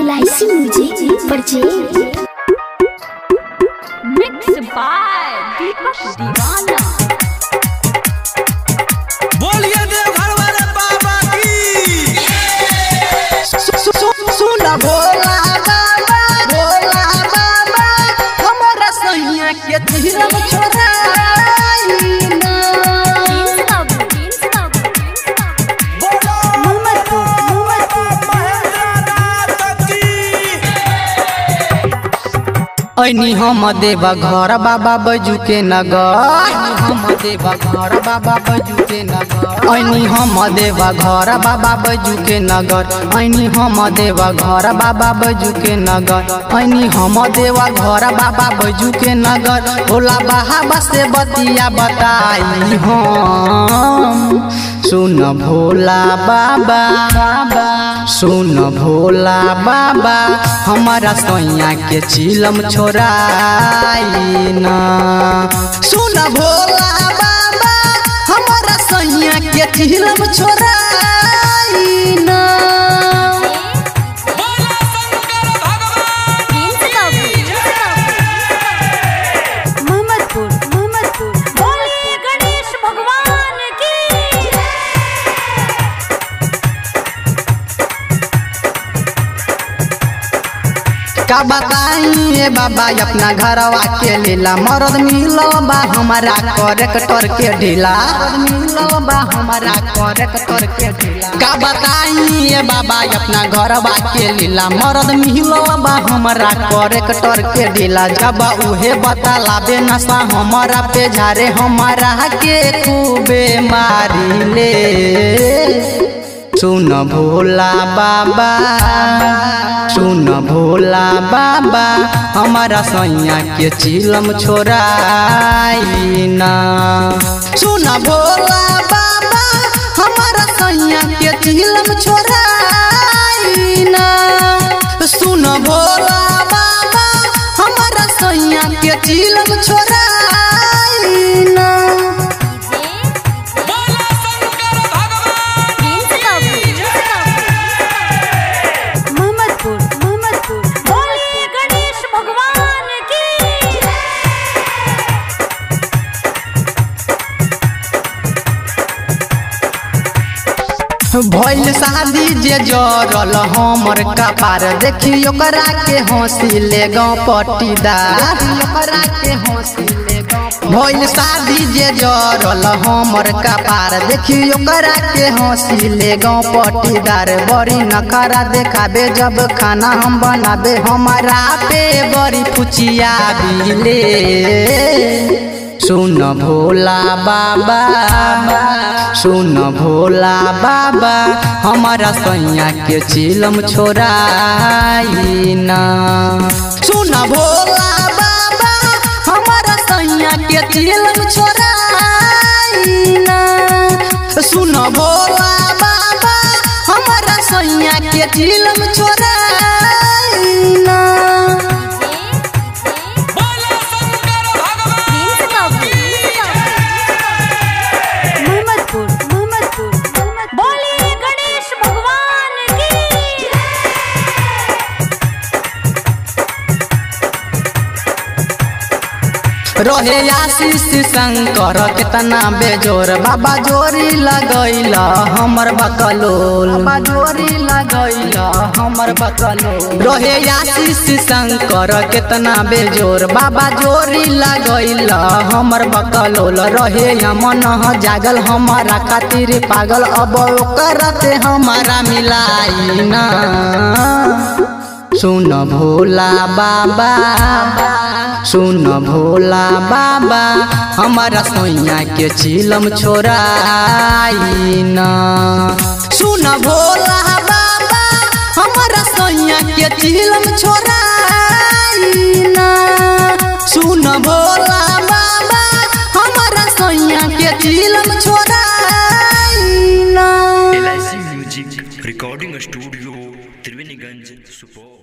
L I C purchase. Mix by Deepak Deewana Anne हम देवा घर, बाबा बजू के नगर। हम देवा बाबा बजू के नगर। ऐनी हम देवा घर, बाबा बजू के नगर। ऐनी हम देवा घर, बाबा बजू के नगर। ऐनी हम देवा घर, बाबा बजू के नगर। भोला बाबा से बतिया बताई हम सुन भोला बाबा, सुन भोला बाबा, हमारा सैया के चिलम छोड़ाई ना सुन भोला बाबा, हमारा सैया के चिलम छोड़ाई का बताइए बाबा अपना घरवा के लीला। मरद मिलो बा, हमारा करेक्टर के ढीला। बा के बताइए बाबा अपना घरवा के लीला। मरद मिलो बा, हमारा करेक्टर के ढीला। जब उहे बतालाबे नशा हमारा पे झारे, हमारा के खूबे मारी ले। सुन भोला बाबा, सुन भोला बाबा, हमारा सैया के चिलम छोड़ाई ना सुन भोला बाबा, हमारा सैया के चिलम ना सुन भोला बाबा, हमारा सैया के चिलम छोड़ाई भइल शादी जे जरल हमर कपार, देखी ओकरा के हँसी ले गाँव पट्टीदार ओकरा भइल शादी जे जरल हमर कपार, देखी ओकरा के हँसी ले गाँव पट्टीदार बड़ी नखरा देखाबे जब खाना हम बनाबे, हमारा पे बड़ी पुचिया बिले। सुन भोला बाबा। सुन भोला बाबा, हमारा सैया के चिलम छोड़ाई ना सुन भोला बाबा, हमारा सैया के चिलम छोड़ाई सुन भोला बाबा, हमारा सैया के चिलम छोड़ाई रहे आशीष शंकर, कितना बेजोर। बाबा जोरी लगैल, हमर बकलोल। बाबा जोरी लगैल हमर बकलोल रहे आशीष शंकर, कितना बेजोर। बाबा जोरी लगैल, हमर बकलोल। रहे मन जागल, हमारा खातिर पागल। अब करते हमारा मिलाई ना सुन भोला बाबा। सुन भोला बाबा, हमारा सैया के चिलम छोड़ाई ना सुन भोला बाबा, हमारा सैया के चिलम छोड़ाई ना सुन भोला बाबा, हमारा सैया के चिलम छोड़ाई ना रिकॉर्डिंग स्टूडियो त्रिवेणीगंज सुपौल